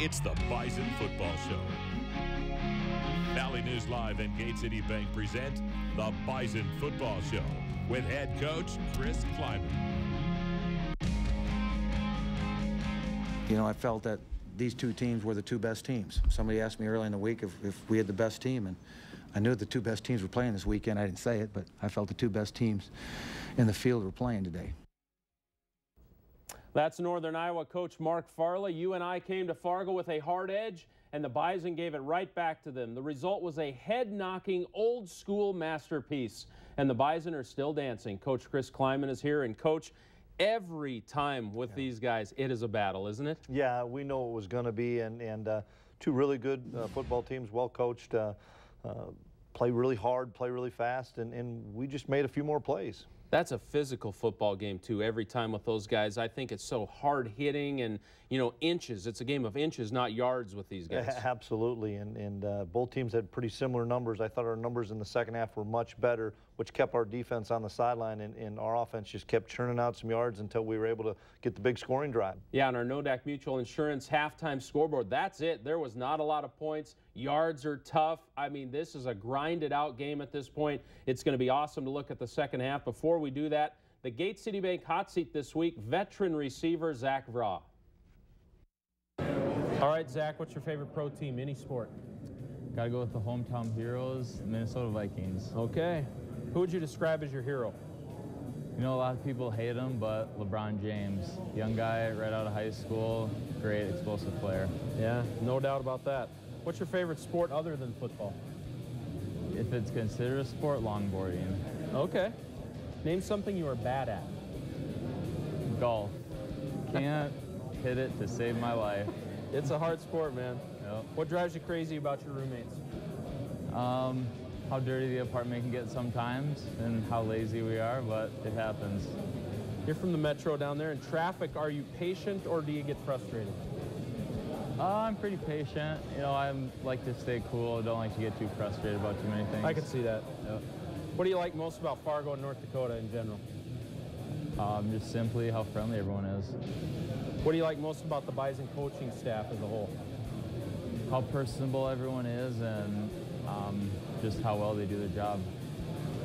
It's the Bison Football Show. Valley News Live and Gate City Bank present the Bison Football Show with head coach Chris Klieman. You know, I felt that these two teams were the two best teams. Somebody asked me early in the week if, if we had the best team, and I knew the two best teams were playing this weekend. I didn't say it, but I felt the two best teams in the field were playing today. That's Northern Iowa coach Mark Farley. UNI came to Fargo with a hard edge, and the Bison gave it right back to them. The result was a head-knocking, old-school masterpiece, and the Bison are still dancing. Coach Chris Klieman is here, and Coach, every time with yeah. these guys, it is a battle, isn't it? Yeah, we know it was going to be, and, and uh, two really good uh, football teams, well coached, uh, uh, play really hard, play really fast, and, and we just made a few more plays. That's a physical football game too. Every time with those guys, I think it's so hard hitting and you know inches. It's a game of inches, not yards with these guys. Absolutely, and and uh, both teams had pretty similar numbers. I thought our numbers in the second half were much better, which kept our defense on the sideline, and, and our offense just kept churning out some yards until we were able to get the big scoring drive. Yeah, on our Nodak Mutual Insurance halftime scoreboard, that's it. There was not a lot of points. Yards are tough. I mean, this is a grinded out game at this point. It's going to be awesome to look at the second half. Before we do that, the Gate City Bank hot seat this week, veteran receiver Zach Vraa. All right, Zach, what's your favorite pro team, any sport? Got to go with the hometown heroes, Minnesota Vikings. Okay. Who would you describe as your hero? You know, a lot of people hate him, but LeBron James, young guy right out of high school, great explosive player. Yeah, no doubt about that. What's your favorite sport other than football? If it's considered a sport, longboarding. Okay. Name something you are bad at. Golf. Can't hit it to save my life. It's a hard sport, man. Yep. What drives you crazy about your roommates? Um, how dirty the apartment can get sometimes and how lazy we are, but it happens. You're from the metro down there. In traffic, are you patient or do you get frustrated? Uh, I'm pretty patient. You know, I like to stay cool. I don't like to get too frustrated about too many things. I can see that. Yep. What do you like most about Fargo and North Dakota in general? Um, just simply how friendly everyone is. What do you like most about the Bison coaching staff as a whole? How personable everyone is and um, just how well they do their job.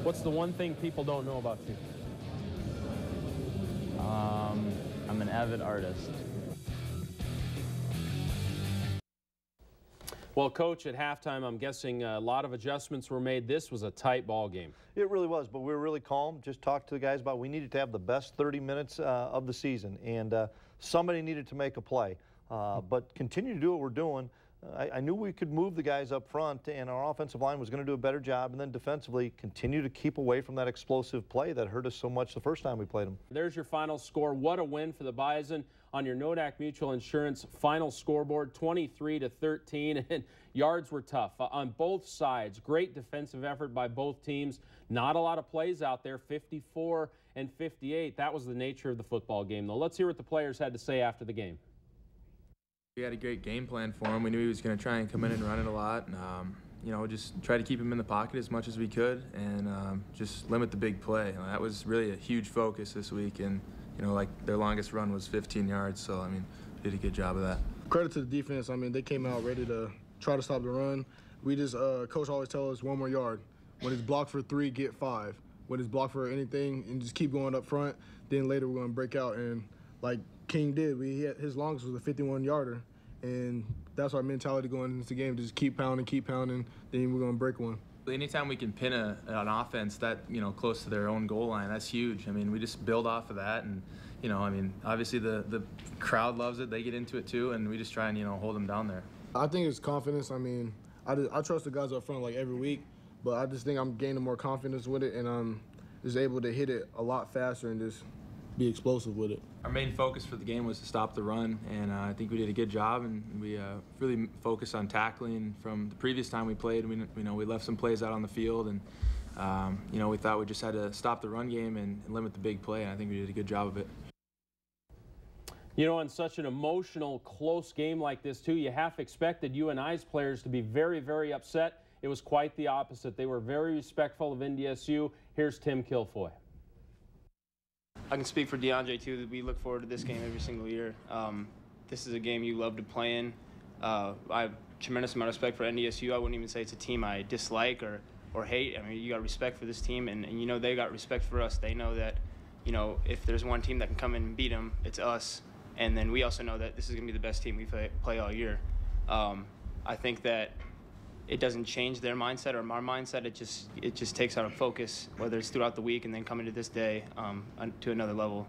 What's the one thing people don't know about you? Um, I'm an avid artist. Well, Coach, at halftime, I'm guessing a lot of adjustments were made. This was a tight ball game. It really was, but we were really calm. Just talked to the guys about we needed to have the best 30 minutes uh, of the season, and uh, somebody needed to make a play. Uh, but continue to do what we're doing. I, I, knew we could move the guys up front, and our offensive line was going to do a better job. And then defensively, continue to keep away from that explosive play that hurt us so much the first time we played them. There's your final score. What a win for the Bison on your Nodak Mutual Insurance final scoreboard, 23 to 13. And yards were tough uh, on both sides. Great defensive effort by both teams. Not a lot of plays out there, 54 and 58. That was the nature of the football game, though. Let's hear what the players had to say after the game. We had a great game plan for him. We knew he was going to try and come in and run it a lot. And, um, you know, just try to keep him in the pocket as much as we could and um, just limit the big play. Know, that was really a huge focus this week. And, you know, like their longest run was 15 yards. So, I mean, did a good job of that. Credit to the defense. I mean, they came out ready to try to stop the run. We just, uh, coach always tell us one more yard. When it's blocked for three, get five. When it's blocked for anything, and just keep going up front. Then later we're going to break out. And like King did, we hit, his longest was a 51 yarder and that's our mentality going into the game. Just keep pounding, keep pounding. Then we're gonna break one. Anytime we can pin a, an offense that you know close to their own goal line, that's huge. I mean, we just build off of that, and you know, I mean, obviously the the crowd loves it; they get into it too, and we just try and you know hold them down there. I think it's confidence. I mean, I just, I trust the guys up front like every week, but I just think I'm gaining more confidence with it, and I'm just able to hit it a lot faster and just be explosive with it. Our main focus for the game was to stop the run, and uh, I think we did a good job. And we uh, really focused on tackling from the previous time we played. We, you know, we left some plays out on the field, and um, you know, we thought we just had to stop the run game and, and limit the big play. And I think we did a good job of it. You know, in such an emotional, close game like this, too, you half expected UNI's players to be very, very upset. It was quite the opposite. They were very respectful of NDSU. Here's Tim Kilfoy. I can speak for DeAndre too. That we look forward to this game every single year. Um, this is a game you love to play in. Uh, I have tremendous amount of respect for NDSU. I wouldn't even say it's a team I dislike or, or hate. I mean, you got respect for this team, and, and you know they got respect for us. They know that, you know, if there's one team that can come in and beat them, it's us. And then we also know that this is going to be the best team we play, play all year. Um, I think that it doesn't change their mindset or our mindset. It just it just takes out a focus, whether it's throughout the week and then coming to this day um, to another level.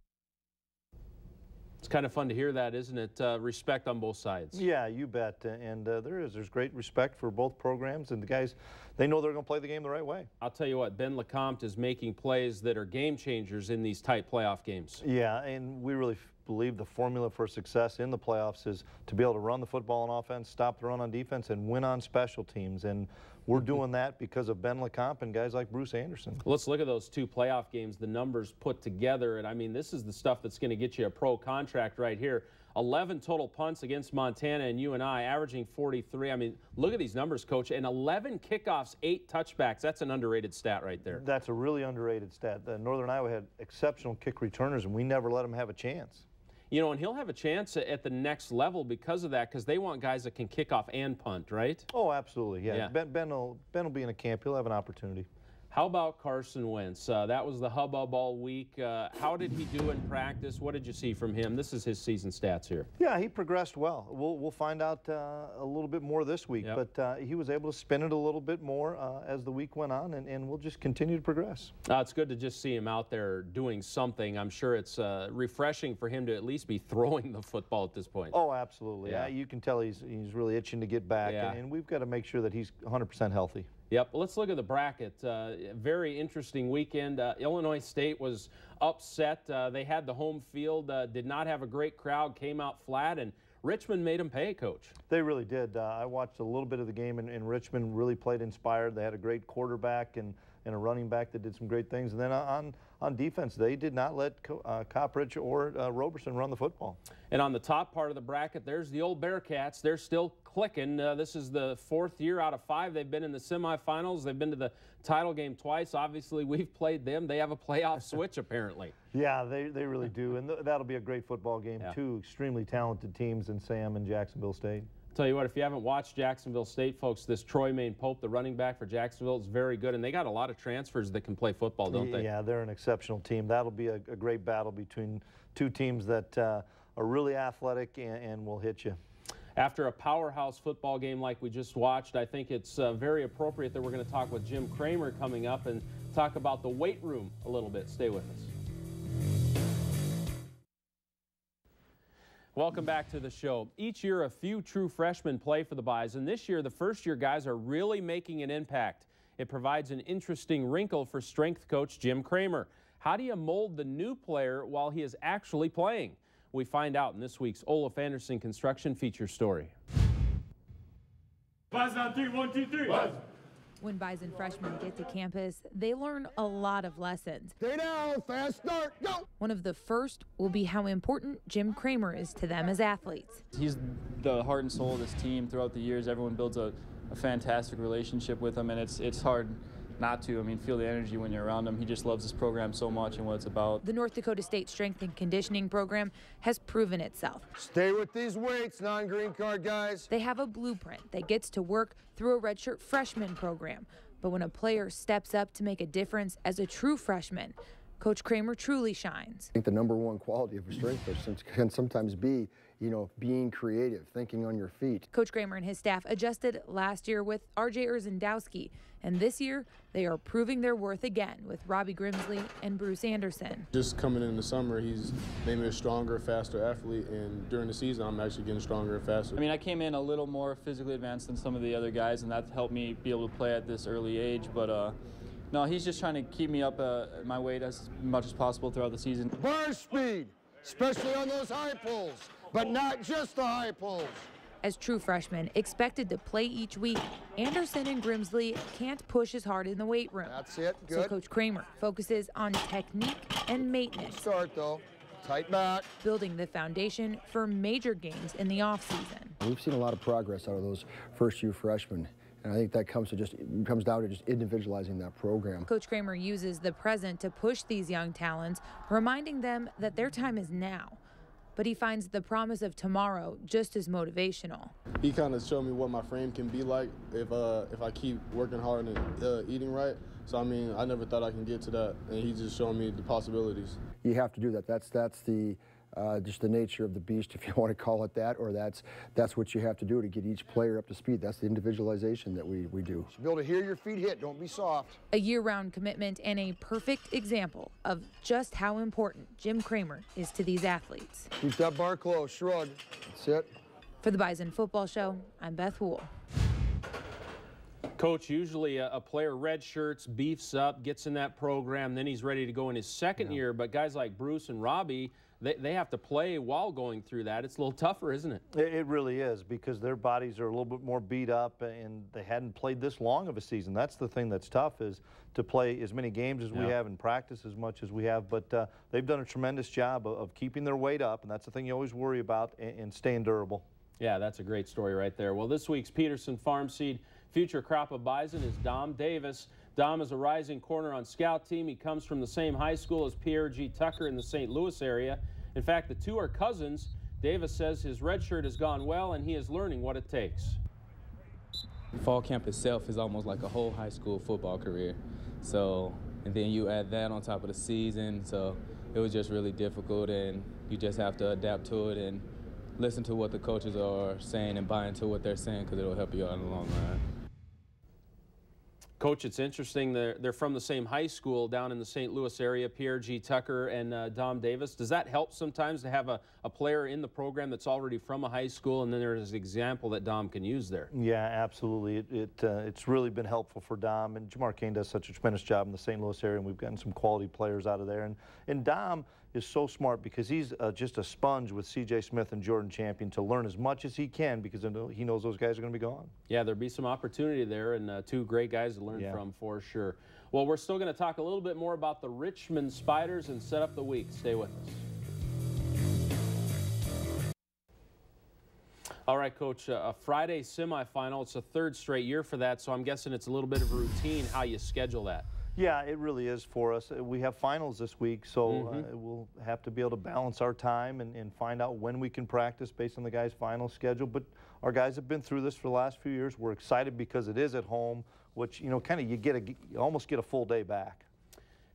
It's kind of fun to hear that, isn't it? Uh, respect on both sides. Yeah, you bet. And uh, there is. There's great respect for both programs, and the guys, they know they're going to play the game the right way. I'll tell you what, Ben LeCompte is making plays that are game changers in these tight playoff games. Yeah, and we really believe the formula for success in the playoffs is to be able to run the football on offense, stop the run on defense, and win on special teams. And we're doing that because of Ben LeCompte and guys like Bruce Anderson. Let's look at those two playoff games, the numbers put together. And I mean, this is the stuff that's going to get you a pro contract right here. 11 total punts against Montana and UNI, averaging 43. I mean, look at these numbers, coach. And 11 kickoffs, eight touchbacks. That's an underrated stat right there. That's a really underrated stat. The Northern Iowa had exceptional kick returners, and we never let them have a chance. You know, and he'll have a chance at the next level because of that, because they want guys that can kick off and punt, right? Oh, absolutely. Yeah. yeah. Ben, ben, will, ben will be in a camp. He'll have an opportunity. How about Carson Wentz? Uh, that was the hubbub all week. Uh, how did he do in practice? What did you see from him? This is his season stats here. Yeah, he progressed well. We'll, we'll find out uh, a little bit more this week, yep. but uh, he was able to spin it a little bit more uh, as the week went on, and, and we'll just continue to progress. Uh, it's good to just see him out there doing something. I'm sure it's refreshing for him to at least be throwing the football at this point. Oh, absolutely. Yeah. you can tell he's, he's really itching to get back, yeah. and, and we've got to make sure that he's 100% healthy. Yep. Let's look at the bracket. Uh, very interesting weekend. Uh, Illinois State was upset. Uh, they had the home field, uh, did not have a great crowd, came out flat, and Richmond made them pay, Coach. They really did. Uh, I watched a little bit of the game, and, and, Richmond really played inspired. They had a great quarterback and, and a running back that did some great things. And then on on defense, they did not let uh, Coprich or uh, Roberson run the football. And on the top part of the bracket, there's the old Bearcats. They're still clicking. Uh, this is the fourth year out of five. They've been in the semifinals. They've been to the title game twice. Obviously, we've played them. They have a playoff switch, apparently. Yeah, they, they really do. And th that'll be a great football game. Yeah. Two extremely talented teams in Sam and Jacksonville State. Tell you what, if you haven't watched Jacksonville State, folks, this Troymaine Pope, the running back for Jacksonville, is very good, and they got a lot of transfers that can play football, don't they? Yeah, they're an exceptional team. That'll be a, a great battle between two teams that uh, are really athletic and, and, will hit you. After a powerhouse football game like we just watched, I think it's uh, very appropriate that we're going to talk with Jim Kramer coming up and talk about the weight room a little bit. Stay with us. Welcome back to the show. Each year, a few true freshmen play for the Bison. This year, the first year guys are really making an impact. It provides an interesting wrinkle for strength coach Jim Kramer. How do you mold the new player while he is actually playing? We find out in this week's Olaf Anderson Construction feature story. Bison on three, one, two, three. Bison. When Bison freshmen get to campus, they learn a lot of lessons. Stay down, fast start, go! One of the first will be how important Jim Kramer is to them as athletes. He's the heart and soul of this team. Throughout the years, everyone builds a, a fantastic relationship with him, and it's, it's hard not to. I mean, feel the energy when you're around him. He just loves this program so much and what it's about. The North Dakota State Strength and Conditioning Program has proven itself. Stay with these weights, non-green card guys. They have a blueprint that gets to work through a redshirt freshman program. But when a player steps up to make a difference as a true freshman, Coach Kramer truly shines. I think the number one quality of a strength coach can sometimes be, you know, being creative, thinking on your feet. Coach Kramer and his staff adjusted last year with R.J. Urzendowski, and this year they are proving their worth again with Robbie Grimsley and Bruce Anderson. Just coming in the summer, he's made me a stronger, faster athlete, and during the season, I'm actually getting stronger and faster. I mean, I came in a little more physically advanced than some of the other guys, and that helped me be able to play at this early age, but. Uh, no, he's just trying to keep me up uh, my weight as much as possible throughout the season. Bar speed, especially on those high pulls, but not just the high pulls. As true freshmen expected to play each week, Anderson and Grimsley can't push as hard in the weight room. That's it. Good. So Coach Kramer focuses on technique and maintenance. Start though. Tight back. Building the foundation for major games in the offseason. We've seen a lot of progress out of those first year freshmen. And I think that comes to just comes down to just individualizing that program. Coach Kramer uses the present to push these young talents, reminding them that their time is now. But he finds the promise of tomorrow just as motivational. He kind of showed me what my frame can be like if uh, if I keep working hard and uh, eating right. So I mean, I never thought I can get to that, and he just showed me the possibilities. You have to do that. That's that's the uh, just the nature of the beast, if you want to call it that, or that's that's what you have to do to get each player up to speed. That's the individualization that we, we do. Be able to hear your feet hit. Don't be soft. A year-round commitment and a perfect example of just how important Jim Kramer is to these athletes. Keep that bar close. Shrug. That's it. For the Bison Football Show, I'm Beth Wool. Coach, usually a, a, player red shirts, beefs up, gets in that program, then he's ready to go in his second yeah. year. But guys like Bruce and Robbie, they, they have to play while going through that. It's a little tougher, isn't it? It really is because their bodies are a little bit more beat up and they hadn't played this long of a season. That's the thing that's tough is to play as many games as yeah. we have and practice as much as we have. But uh, they've done a tremendous job of, of, keeping their weight up, and that's the thing you always worry about, and, and staying durable. Yeah, that's a great story right there. Well, this week's Peterson Farm Seed future crop of bison is Dom Davis. Dom is a rising corner on scout team. He comes from the same high school as Pierre G. Tucker in the St. Louis area. In fact, the two are cousins. Davis says his red shirt has gone well and he is learning what it takes. Fall camp itself is almost like a whole high school football career. So, and then you add that on top of the season. So it was just really difficult and you just have to adapt to it and listen to what the coaches are saying and buy into what they're saying because it'll help you out in the long run. Coach, it's interesting. They're, they're from the same high school down in the St. Louis area, Pierre G. Tucker and uh, Dom Davis. Does that help sometimes to have a, a player in the program that's already from a high school and then there's an example that Dom can use there? Yeah, absolutely. It, it uh, It's really been helpful for Dom. And Jamar Cain does such a tremendous job in the St. Louis area, and we've gotten some quality players out of there. And, and Dom, is so smart because he's uh, just a sponge with C.J. Smith and Jordan Champion to learn as much as he can because he knows those guys are going to be gone. Yeah, there'll be some opportunity there and uh, two great guys to learn yeah. from for sure. Well, we're still going to talk a little bit more about the Richmond Spiders and set up the week. Stay with us. All right, Coach, uh, a Friday semifinal. It's a third straight year for that, so I'm guessing it's a little bit of a routine how you schedule that. Yeah, it really is for us. Uh, we have finals this week, so mm -hmm. uh, mm-hmm. we'll have to be able to balance our time and, and, find out when we can practice based on the guys' final schedule. But our guys have been through this for the last few years. We're excited because it is at home, which, you know, kind of you get a, you almost get a full day back.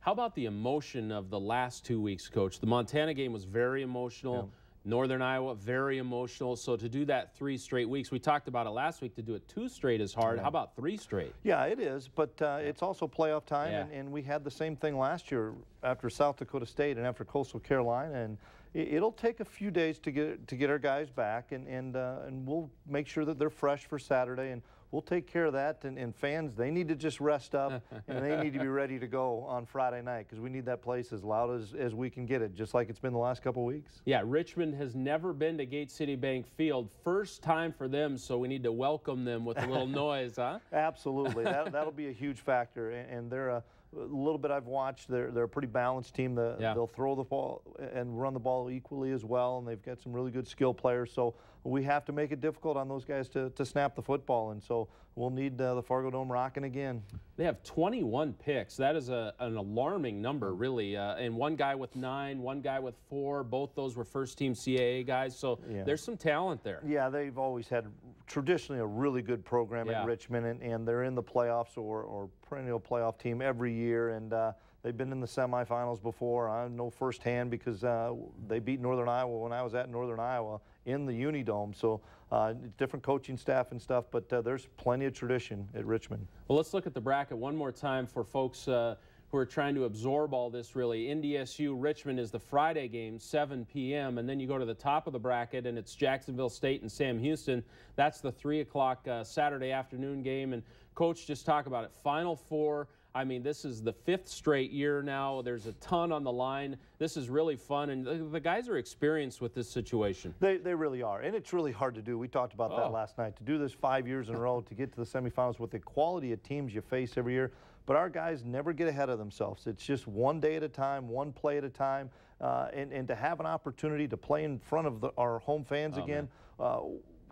How about the emotion of the last two weeks, Coach? The Montana game was very emotional. Yeah. Northern Iowa, very emotional. So to do that three straight weeks, we talked about it last week, to do it two straight is hard. Yeah. How about three straight? Yeah, it is, but uh, it's also playoff time, yeah. and, and, we had the same thing last year after South Dakota State and after Coastal Carolina, and it, will take a few days to get to get our guys back, and and uh, and we'll make sure that they're fresh for Saturday, and we'll take care of that. And, and fans, they need to just rest up and they need to be ready to go on Friday night because we need that place as loud as, as we can get it, just like it's been the last couple weeks. Yeah, Richmond has never been to Gate City Bank Field. First time for them, so we need to welcome them with a little noise, huh? Absolutely. that, that'll be a huge factor. And, and they're a a little bit I've watched, they're they're a pretty balanced team. The, yeah. They'll throw the ball and run the ball equally as well, and they've got some really good skill players. So we have to make it difficult on those guys to, to snap the football, and so we'll need uh, the Fargo Dome rocking again. They have 21 picks. That is a, an alarming number, really. Uh, and one guy with nine, one guy with four. Both those were first-team CAA guys. So yeah. there's some talent there. Yeah, they've always had traditionally a really good program yeah. at Richmond, and, and they're in the playoffs or, or perennial playoff team every year. And uh, they've been in the semifinals before. I know firsthand because uh, they beat Northern Iowa when I was at Northern Iowa in the Unidome. So uh, different coaching staff and stuff, but uh, there's plenty of tradition at Richmond. Well, let's look at the bracket one more time for folks uh, who are trying to absorb all this really. NDSU Richmond is the Friday game, 7 p.m., and then you go to the top of the bracket, and it's Jacksonville State and Sam Houston. That's the 3 o'clock uh, Saturday afternoon game. And, Coach, just talk about it. Final four I mean, this is the fifth straight year now. There's a ton on the line. This is really fun, and the, the guys are experienced with this situation. They, they really are, and it's really hard to do. We talked about oh. that last night. To do this five years in a row, to get to the semifinals with the quality of teams you face every year, but our guys never get ahead of themselves. It's just one day at a time, one play at a time, uh, and, and to have an opportunity to play in front of the, our home fans oh, again, uh,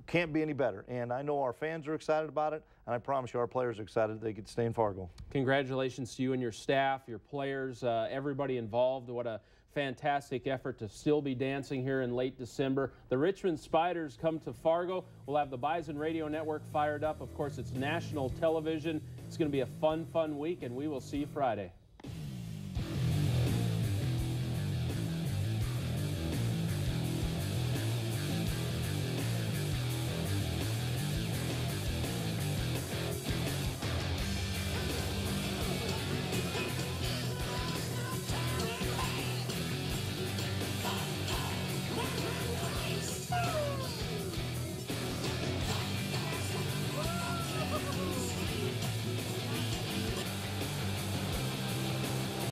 can't be any better. And I know our fans are excited about it, and I promise you our players are excited they to stay in Fargo. Congratulations to you and your staff, your players, uh, everybody involved. What a fantastic effort to still be dancing here in late December. The Richmond Spiders come to Fargo. We'll have the Bison Radio Network fired up. Of course, it's national television. It's going to be a fun, fun week, and we will see you Friday.